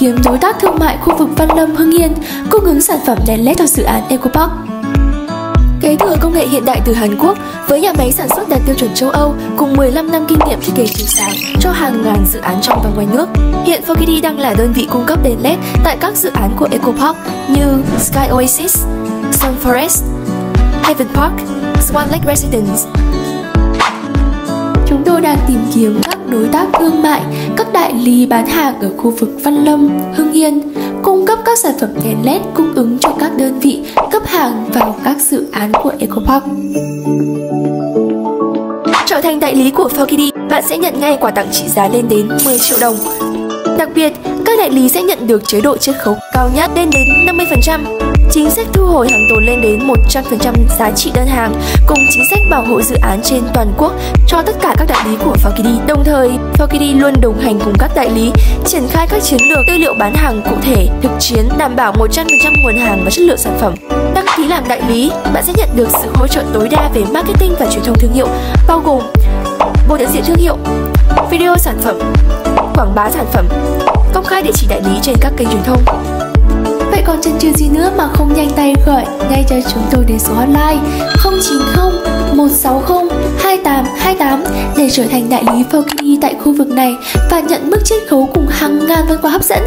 kiếm đối tác thương mại khu vực Văn Lâm Hưng Yên cung ứng sản phẩm đèn LED cho dự án EcoPark. Kế thừa công nghệ hiện đại từ Hàn Quốc với nhà máy sản xuất đạt tiêu chuẩn châu Âu cùng 15 năm kinh nghiệm thiết kế chiếu sáng cho hàng ngàn dự án trong và ngoài nước. Hiện Fogedy đang là đơn vị cung cấp đèn LED tại các dự án của EcoPark như Sky Oasis, Sun Forest, Heaven Park, Swan Lake Residence. Chúng tôi đang tìm kiếm các đối tác thương mại, các đại lý bán hàng ở khu vực Văn Lâm, Hưng Yên, cung cấp các sản phẩm đèn LED cung ứng cho các đơn vị cấp hàng vào các dự án của EcoPark. Trở thành đại lý của Falkidi, bạn sẽ nhận ngay quà tặng trị giá lên đến 10 triệu đồng. Đặc biệt, các đại lý sẽ nhận được chế độ chiết khấu cao nhất lên đến 50%. Chính sách thu hồi hàng tồn lên đến 100% giá trị đơn hàng cùng chính sách bảo hộ dự án trên toàn quốc cho tất cả các đại lý của Falkidi. Đồng thời, Falkidi luôn đồng hành cùng các đại lý triển khai các chiến lược tư liệu bán hàng cụ thể, thực chiến đảm bảo 100% nguồn hàng và chất lượng sản phẩm. Đăng ký làm đại lý, bạn sẽ nhận được sự hỗ trợ tối đa về marketing và truyền thông thương hiệu, bao gồm bộ nhận diện thương hiệu, video sản phẩm, quảng bá sản phẩm, công khai địa chỉ đại lý trên các kênh truyền thông. Vậy còn chần chừ gì nữa mà không nhanh tay gọi ngay cho chúng tôi đến số hotline 090 160 2828 để trở thành đại lý Falcony tại khu vực này và nhận mức chiết khấu cùng hàng ngàn phần quà hấp dẫn.